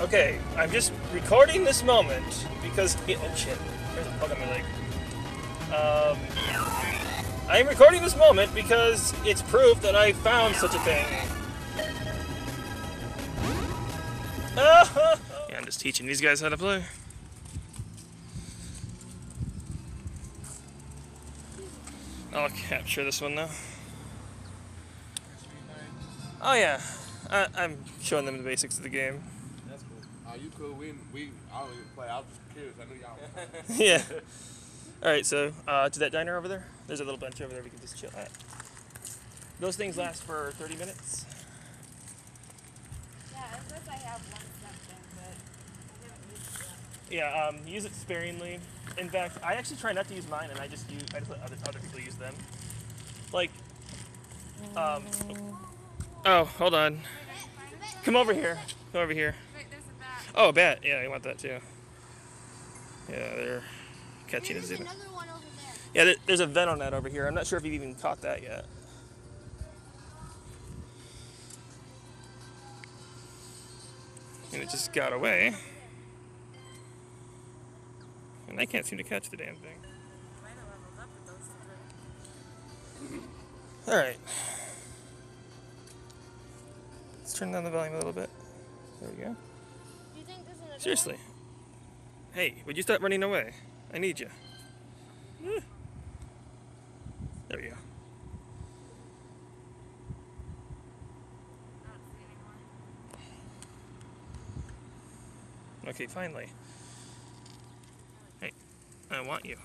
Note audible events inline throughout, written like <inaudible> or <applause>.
Okay, I'm just recording this moment because oh shit, there's a bug on my leg. Um, I'm recording this moment because it's proof that I found such a thing. <laughs> yeah, I'm just teaching these guys how to play. I'll capture this one now. Oh yeah, I, I'm showing them the basics of the game. That's cool. Uh, you cool. We, we, I don't even play. I was just curious. I knew y'all. <laughs> yeah. All right, so uh, to that diner over there. There's a little bench over there we can just chill at. Those things last for 30 minutes. Yeah, it says I have one section, but I haven't used it yet. Yeah, um, use it sparingly. In fact, I actually try not to use mine, and I just use I just let other other people use them. Like, um. Oh, hold on. Come over here. Come over here. Oh, a bat. Yeah, I want that too. Yeah, they're catching a There's zoom. another one over there. Yeah, there- there's a vent on that over here. I'm not sure if you've even caught that yet. And it just got away. And I can't seem to catch the damn thing. Might have leveled up with those three. Alright. Let's turn down the volume a little bit. There we go. Seriously. Hey, would you stop running away? I need you. Eh. There we go. I don't see anymore. Okay, finally. Hey, I want you.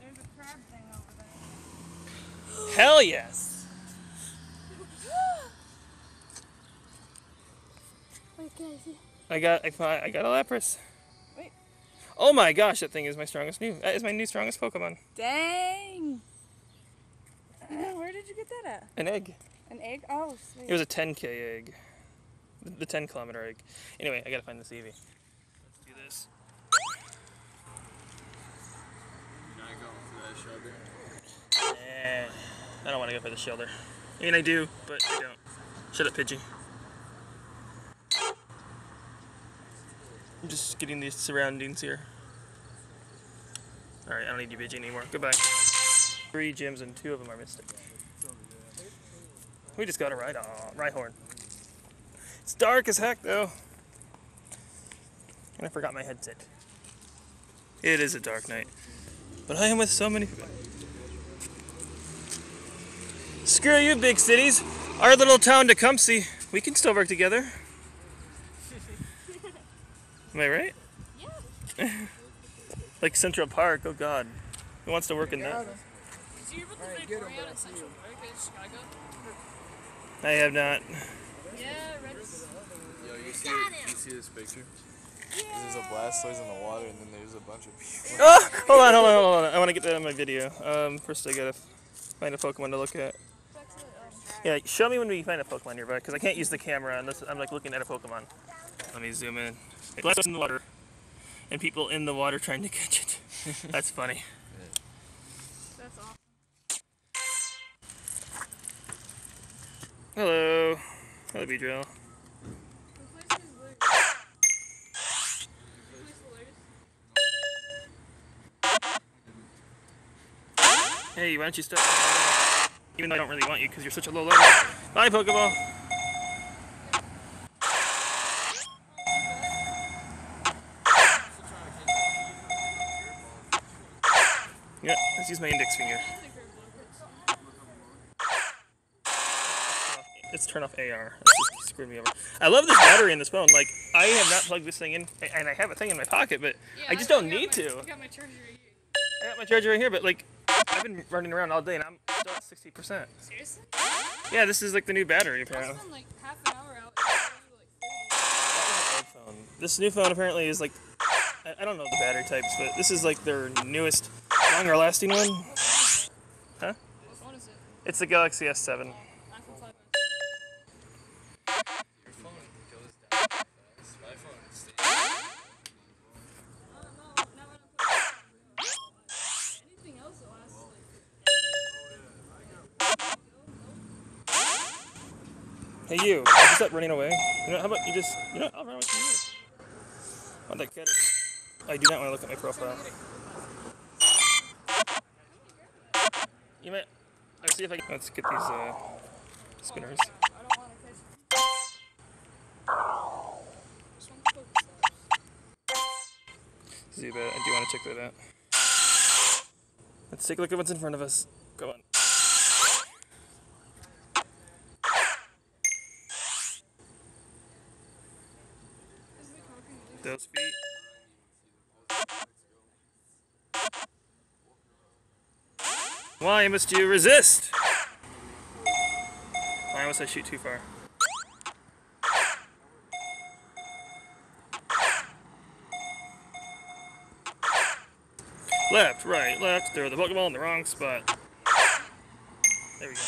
There's a crab thing over there. Hell yes! I see? I got I, I got a Lapras. Wait. Oh my gosh, that thing is my strongest new. That is my new strongest Pokemon. Dang! Where did you get that at? An egg. An egg? Oh, sweet. It was a 10k egg. The, the 10 kilometer egg. Anyway, I gotta find this Eevee. Let's do this. You're for that shoulder. Eh, I don't want to go for the shoulder. I mean, I do, but I don't. Shut up, Pidgey. I'm just getting these surroundings here. Alright, I don't need you, Pidgey, anymore. Goodbye. Three gems and two of them are Mystic. We just got a right on Rhyhorn. It's dark as heck, though. And I forgot my headset. It is a dark night. But I am with so many people. Screw you, big cities. Our little town Tecumseh. We can still work together. Am I right? Yeah. <laughs> like Central Park. Oh God, who wants to work in that? Did you ever the big Orion at Central Park in Chicago? I have not. Yeah, Red's. Yo, you see, you see this picture? Yeah. There's a Blastoise in the water, and then there's a bunch of people. Oh, hold on, hold on, hold on. I want to get that in my video. Um, first I gotta find a Pokemon to look at. Yeah, show me when we find a Pokemon nearby, because I can't use the camera unless I'm like looking at a Pokemon. Let me zoom in. Blastoise in the water, and people in the water trying to catch it. <laughs> That's funny. That's awesome. Hello. Hello, Beedrill. The place is lit. The place is lit. Hey, why don't you stop? Even though I don't really want you because you're such a low level. Bye, Pokeball. Yeah, let's use my index finger. Let's turn off AR. Screwed me over. I love this battery in this phone. Like, I have not plugged this thing in, and I have a thing in my pocket, but Yeah, I just don't need my- to. I got my charger right here. I got my charger right here, but like, I've been running around all day, and I'm still at 60%. Seriously? Yeah, this is like the new battery, apparently. spent like half an hour out. and it was only, like phone. This new phone apparently is like, I don't know the battery types, but this is like their newest, longer lasting one. Huh? What phone is it? It's the Galaxy S7. iPhone 5. Your phone goes down fast. My phone stays. Uh, no, not when I put it on. Anything else that lasts like. Hey you, just stop running away. You know, how about you just, you know, I'll run from you. Want that cat? I do not want to look at my profile. You might. Let's see if I can. Let's get these uh, spinners. I don't want to catch. Want to. Zubat, I do want to check that out. Let's take a look at what's in front of us. Go on. Isn't it concrete? Those feet. Why must you resist? Why must I shoot too far? Left, right, left. Throw the Pokeball in the wrong spot. There we go.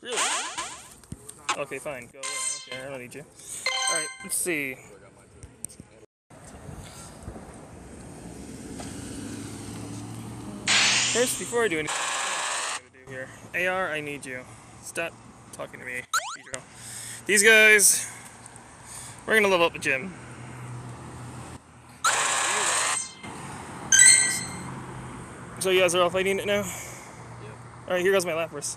Really? Okay, fine. Go away. Okay, I don't need you. Alright, let's see. First, before I do anything, I'm gonna do here. AR, I need you. Stop talking to me, These guys, we're gonna level up the gym. So you guys are all fighting it now? Yep. Alright, here goes my Lapras.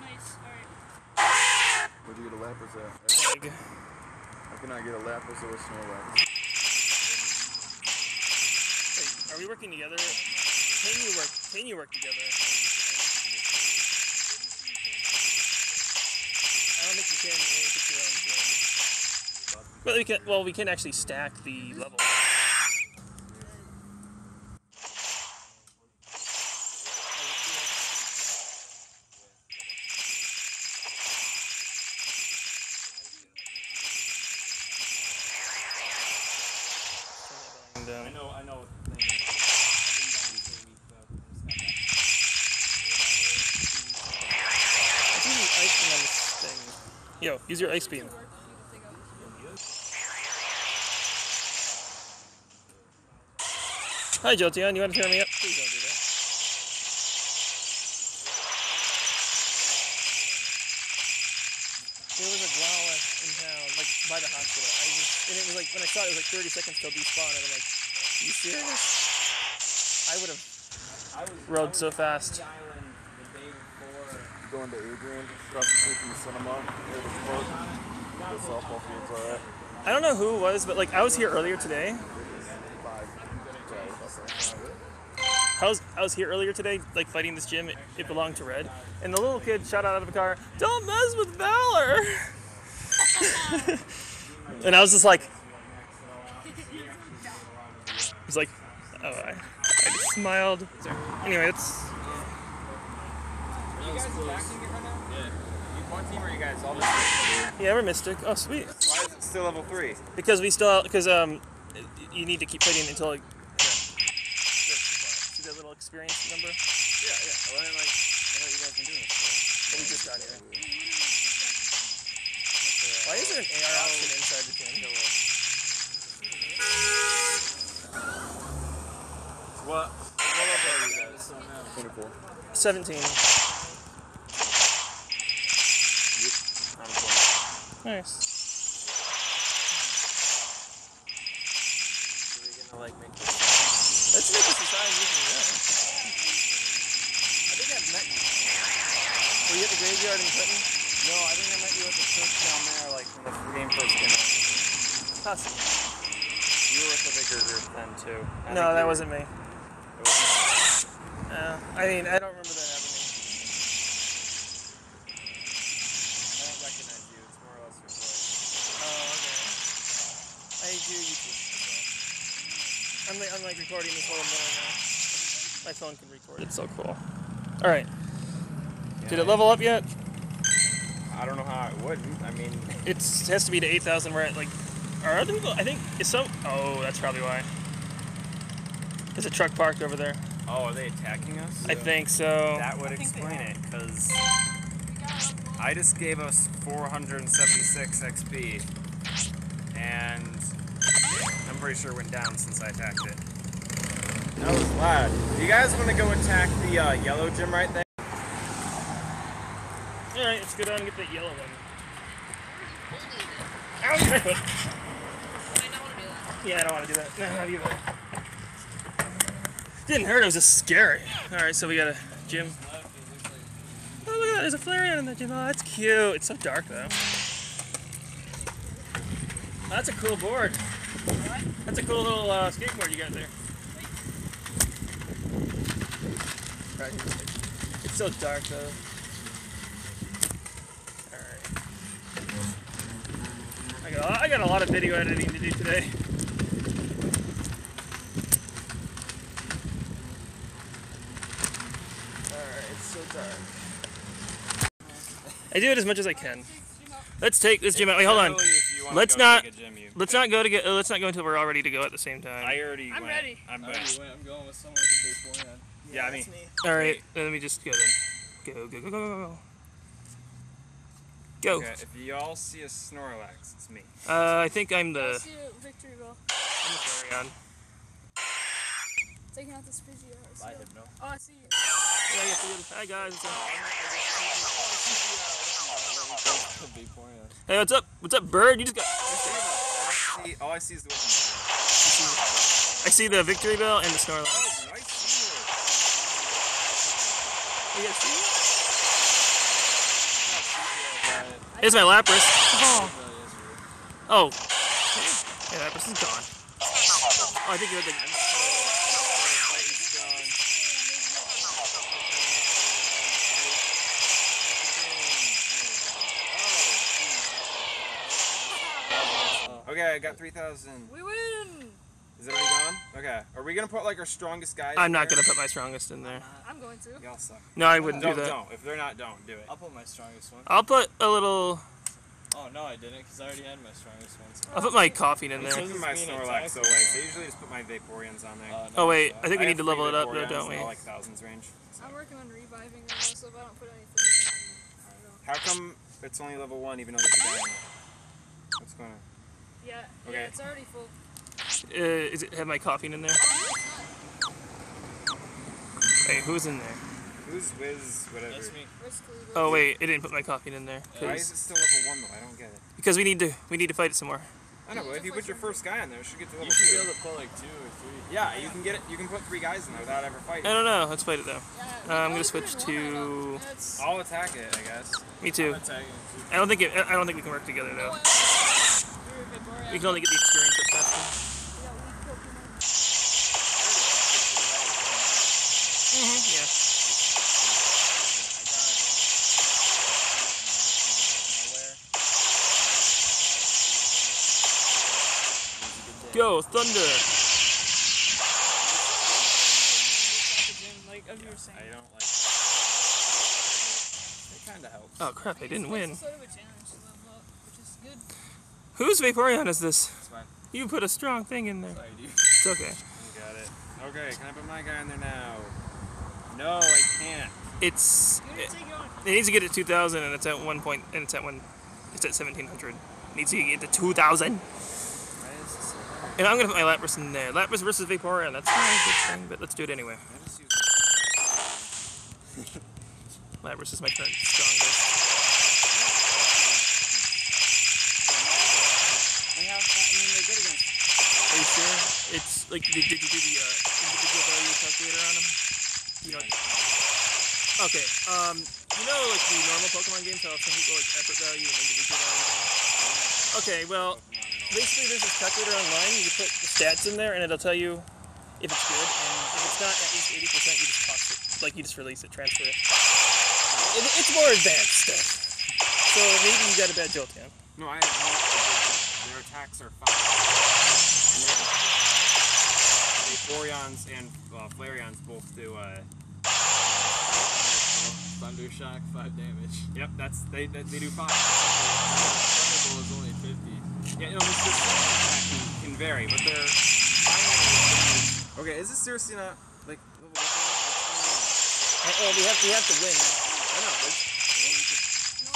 Nice. Alright. Where'd you get a Lapras at? Egg. How can I get a Lapras or a snow Lapras? Wait, are we working together? Can you work? Can you work together? I don't think you can. if it's your own gym. But we can. Well, we can actually stack the level. Down. I know, I know. what the thing is. I've been down for a week, though. I think the ice beam on this thing. Yo, use your ice beam. Work. You can take out this Hi, Jolteon. You want to turn me up? Please don't do that. There was a Growlithe in town, like by the hospital. I just, and it was like when I saw it, it was like 30 seconds till despawn, and I'm like, you serious? I would have rode so fast. the island the day before. Going to Adrian, across the street from the cinema, near the park. The softball field's alright. I don't know who it was, but like I was here earlier today. I was, I was here earlier today, like fighting this gym. It, it belonged to Red. And the little kid shot out of the car, Don't mess with Valor! <laughs> and I was just like, I was like, oh, I, I just smiled. Anyway, it's. Are you guys attacking it right now? Yeah. You one team or you guys all Yeah, we're Mystic. Oh, sweet. Why is it still level three? Because we still, because um, you need to keep fighting until. Like, See that little experience number? Yeah, yeah. Well, then, like, I thought you guys been doing this for. But we just got here. Why is there an AR option inside the gym? What? What level are you guys? 24. 17. I'm 20. Nice. So we're gonna, like, make this. Let's make this a size we can run. I think I've met you. Were you at the graveyard in Clinton? No, I think I met you at the church down there, like, when the game first came out. Possibly. You were with the bigger group then, too. I No, that were- wasn't me. It wasn't. Uh, I mean, I don't remember that happening. I don't recognize you. It's more or less your voice. Oh, okay. I do YouTube as well. I'm I'm like recording this whole more now. My phone can record. It's so cool. All right. Did it level up yet? I don't know how it wouldn't. I mean, It's, <laughs> it has to be to 8,000. We're at like. Are other people? I think. it's some. Oh, that's probably why. There's a truck parked over there. oh, are they attacking us? I think so. That would explain it, because I just gave us 476 XP, and I'm pretty sure it went down since I attacked it. That was loud. Do you guys want to go attack the uh, yellow gym right there? All right, let's go down and get that yellow one. Ow, my foot. <laughs> I don't want to do that. Yeah, I don't want to do that. No, not either. Didn't hurt. It was just scary. All right, so we got a gym. Oh, look at that. There's a Flareon in the gym. Oh, that's cute. It's so dark, though. That's a cool board. That's a cool little uh, skateboard you got there. It's so dark, though. Alright. I got, I got a lot of video editing to do today. Alright, it's so dark. I do it as much as I can. Let's take this gym out. Wait, hold on. Literally, if you wanna Let's go not- take a gym, you- Let's not go to get. uh, Let's not go until we're all ready to go at the same time. I already I'm went. ready. I'm I ready. went. I'm going with someone with a Vaporeon. Yeah, I mean, All right, let me just go then. Go, go, go, go, go, go. Go. okay, if y'all see a Snorlax, it's me. Uh, I think I'm I the. see a victory bell. I'm the Flareon. Taking out the Spizzy. I see Bye, it. Hypno. Oh, I see it. Yeah, yeah, see you. Hi guys. What's up? Hey, what's up? What's up, bird? You just got. See, all I see is the weapon. I see the victory bell and the Snorlax. Oh, nice seeing You guys see it? Got. Here's my Lapras. Oh. Yes, Oh. Yeah, Lapras is gone. Oh, I think you had the. Okay, I got 3,000. We win! Is it already gone? Okay. Are we gonna put like our strongest guys? I'm in not there? gonna put my strongest in there. I'm going to. Y'all suck. No, I wouldn't do Don't, that. don't. If they're not, don't do it. I'll put my strongest one. I'll put a little. Oh no, I didn't, because I already had my strongest ones. I'll put my Koffing in I'm there. my Snorlax attacked. away, so I usually just put my Vaporeons on there. Uh, no, Oh wait, so- I think we I need to level it up though, don't we? they're like thousands range. I'm working on reviving them also. If I don't put anything in, I don't know. How come it's only level one, even though there's a guy in it? What's going on? Yeah, Okay. yeah, it's already full. Uh, is it have my Koffing in there? Wait, who's in there? Who's Wiz, whatever? That's me. Risk Cleveland. Oh wait, it didn't put my Koffing in there. Why 'cause- is it still level one though? I don't get it. Because we need to we need to fight it some more. I know, but if you put your first guy in there, it should get to level You level should be able to put like two or three. Yeah, you can get it. You can put three guys in there without ever fighting. I don't know. Let's fight it though. Yeah, Uh, I'm gonna switch put in one, I don't- to- It's, I'll attack it, I guess. Me too. I'm attacking it I don't think it, I don't think we can work together though. You're a Vaporeon. We can only get the experience. Yeah, we Pokemon. Mm-hmm, yeah. Go Thunder! Like, as you were saying. I don't like. It kind of helps. Oh crap! I didn't win. Whose Vaporeon is this? It's fine. You put a strong thing in there. It's okay. You got it. Okay, can I put my guy in there now? No, I can't. It's it, to take your own. it needs to get to 2,000 and it's at one point and it's at one. It's at 1,700. Needs to get to 2,000. Why is this so hard? And I'm gonna put my Lapras in there. Lapras versus Vaporeon. That's not a good thing, but let's do it anyway. <laughs> Lapras is my current strongest. It's like did, did you do the uh, individual value calculator on them? You know. Okay. Um. You know, like the normal Pokemon games, how some people like effort value and individual value. Okay. Well, basically, there's this calculator online. You put the stats in there, and it'll tell you if it's good, and if it's not at least 80%, you just toss it. Like you just release it, transfer it. it it's more advanced stuff. So maybe you got a bad Jolteon. No, I have no. Their attacks are fine. And then Vaporeons and uh, Flareons both do. Uh, Thunder Shock, 5 damage. yep, that's they they, they do five. Thunderbolt is only 50. Yeah, no, this this attack can, can vary, but they're. Okay, is this seriously not like level up? Uh, we have we have to win. I know. Like,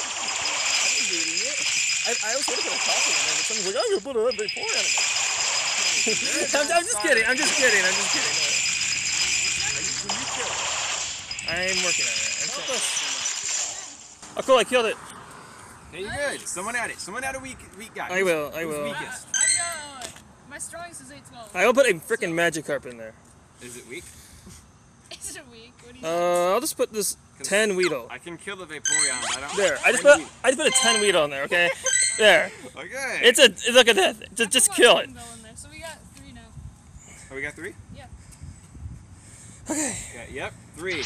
I'm beating it. I, I was going to put a Koffing in there, but someone's like, I'm going to put a Vaporeon in there. <laughs> I'm, I'm, just kidding. I'm just kidding. I'm just kidding. I'm working on it. I'm trying. Oh, cool. I killed it. There you good? Someone had it. Someone had a weak, weak guy. I will. I will. Weakest? I, am not. My strongest is 812. I will put a freaking so. magic in there. Is it weak? Is it weak? What do you Uh, I'll just put this 10 Weedle. I can kill the Vaporeon, but I don't. There. I just Ten put I just put a 10 Weedle in there. Okay. <laughs> There. Okay. It's a look at that. Just just kill it. Rainbow in there, So we got three now. Oh, we got three. Yeah. Okay. Yeah. Yep. Three. Oh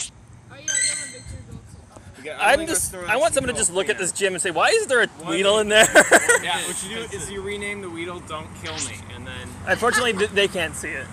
yeah, we have a victory goal too. We got- I'm only just. goes through I want someone to until just look at yeah. this gym and say, "Why is there a One Weedle in there?" <laughs> Yeah. What you do is you rename the Weedle. Don't kill me, and then Unfortunately, th- they can't see it.